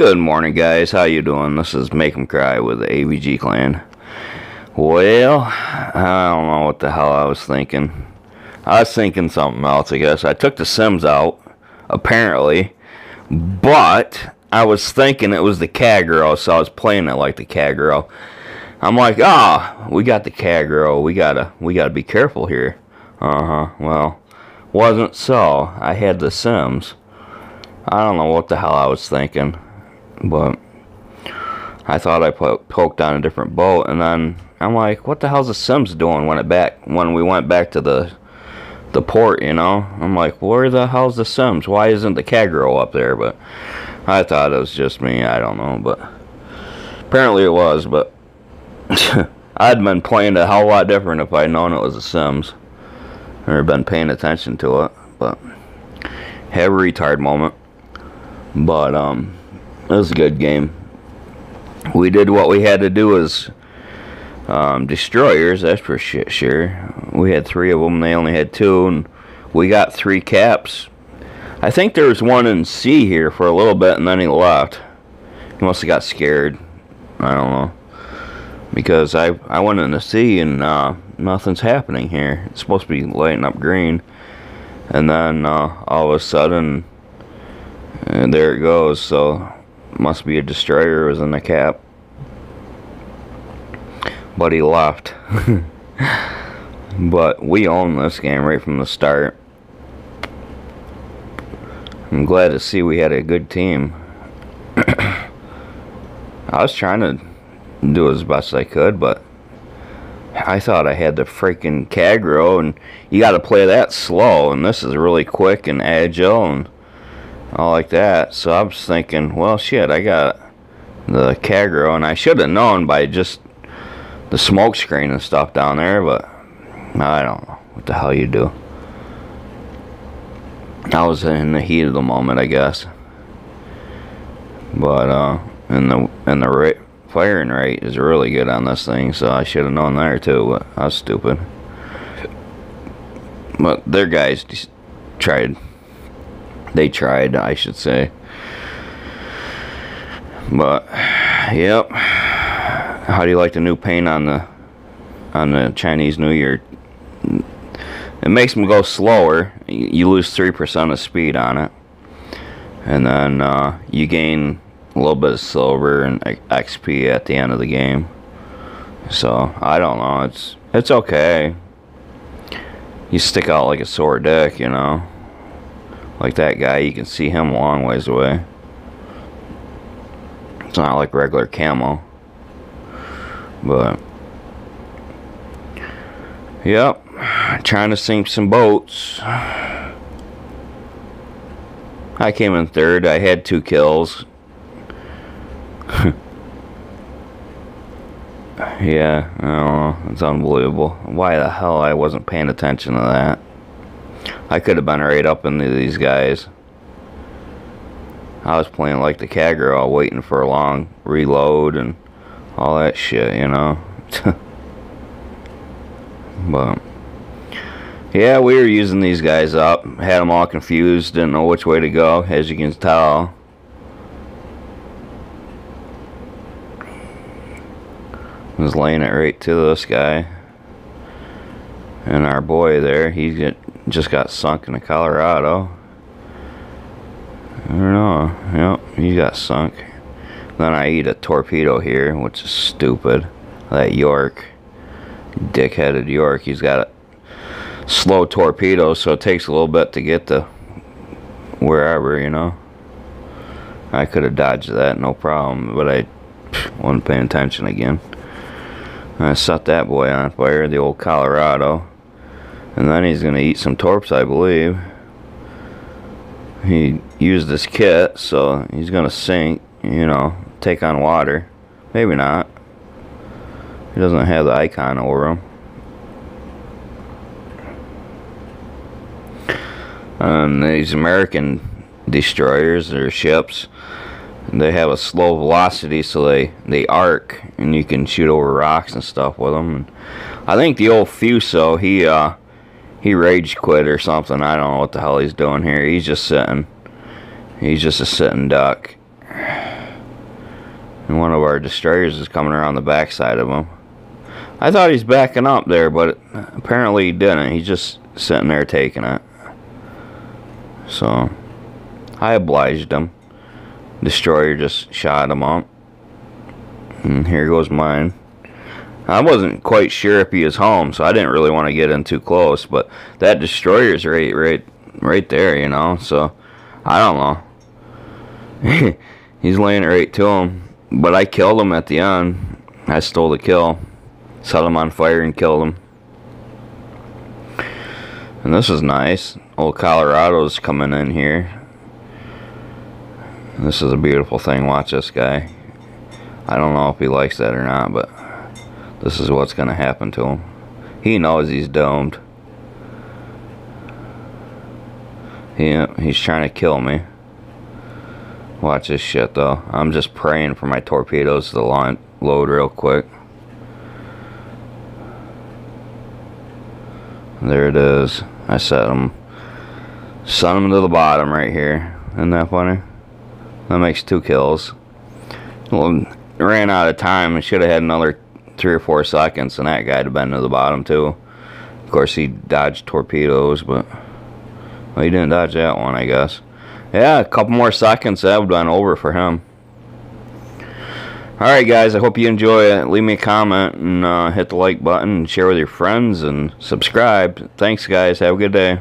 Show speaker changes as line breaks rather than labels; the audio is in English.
Good morning, guys. How you doing? This is Make 'em Cry with the AVG Clan. Well, I don't know what the hell I was thinking. I was thinking something else, I guess. I took the Sims out, apparently, but I was thinking it was the Kagero, so I was playing it like the Kagero. I'm like, ah, oh, we got the Kagero. We gotta, we gotta be careful here. Uh huh. Well, wasn't so. I had the Sims. I don't know what the hell I was thinking, but I thought I po- poked on a different boat, and then I'm like, what the hell's the Sims doing when it back when we went back to the the port? You know, I'm like, where the hell's the Sims? Why isn't the Kagero up there? But I thought it was just me. I don't know, but apparently it was. But I'd been playing a hell lot different if I'd known it was the Sims or been paying attention to it. But have a retard moment. But um, it was a good game. We did what we had to do as um, destroyers. That's for shit sure. We had three of them. They only had two, and we got three caps. I think there was one in C here for a little bit, and then he left. He must have got scared. I don't know. Because I I went in the C and uh, nothing's happening here. It's supposed to be lighting up green, and then uh, all of a sudden and there it goes. So must be a destroyer was in the cap. But he left. but we own this game right from the start. I'm glad to see we had a good team. I was trying to do as best I could, but I thought I had the freaking Kagero, and you got to play that slow, and this is really quick and agile, and all like that. So I was thinking, well, shit, I got the Kagero, and I should have known by just the smoke screen and stuff down there, but I don't know what the hell you do. I was in the heat of the moment, I guess. But uh, and the and the rate, firing rate is really good on this thing, so I should have known there too. But I was stupid. But their guys tried they tried, I should say. But, yep. How do you like the new paint on the on the Chinese New Year? It makes them go slower. You lose three percent of speed on it, and then uh, you gain a little bit of silver and XP at the end of the game. So I don't know. It's it's okay. You stick out like a sore dick, you know. Like that guy, you can see him a long ways away. It's not like regular camo. But, yep, trying to sink some boats. I came in third. I had two kills. yeah, I don't know. It's unbelievable. Why the hell I wasn't paying attention to that. I could have been right up into these guys. I was playing like the Kagero, waiting for a long reload and all that shit, you know. but yeah, we were using these guys up. Had them all confused, didn't know which way to go, as you can tell. was laying it right to this guy. And our boy there, he's just got sunk in the Colorado. I don't know. Yep, he got sunk. Then I eat a torpedo here, which is stupid. That York, dick-headed York, he's got a slow torpedo, so it takes a little bit to get to wherever, you know. I could have dodged that, no problem, but I wasn't paying attention again. I set that boy on fire, the old Colorado. And then he's going to eat some torps, I believe. He used this kit, so he's going to sink, you know, take on water. Maybe not. He doesn't have the icon over him. And these American destroyers or ships, they have a slow velocity, so they, they arc, and you can shoot over rocks and stuff with them. And I think the old Fuso, he, uh, he rage quit or something. I don't know what the hell he's doing here. He's just sitting. He's just a sitting duck. And one of our destroyers is coming around the backside of him. I thought he's backing up there, but apparently he didn't. He's just sitting there taking it. So, I obliged him. Destroyer just shot him up. And here goes mine. I wasn't quite sure if he was home, so I didn't really want to get in too close. But that destroyer's right, right, right there, you know. So I don't know. He's laying right to him, but I killed him at the end. I stole the kill, set him on fire, and killed him. And this is nice. Old Colorado's coming in here. This is a beautiful thing. Watch this guy. I don't know if he likes that or not, but this is what's going to happen to him. He knows he's domed. He, he's trying to kill me. Watch this shit, though. I'm just praying for my torpedoes to load real quick. There it is. I set them. Sent them to the bottom right here. Isn't that funny? That makes two kills. Well, ran out of time and should have had another three or four seconds and that guy'd have been to the bottom too. Of course he dodged torpedoes, but well, he didn't dodge that one, I guess. Yeah, a couple more seconds, that would have been over for him. Alright guys, I hope you enjoy it. Leave me a comment and uh, hit the like button and share with your friends and subscribe. Thanks guys, have a good day.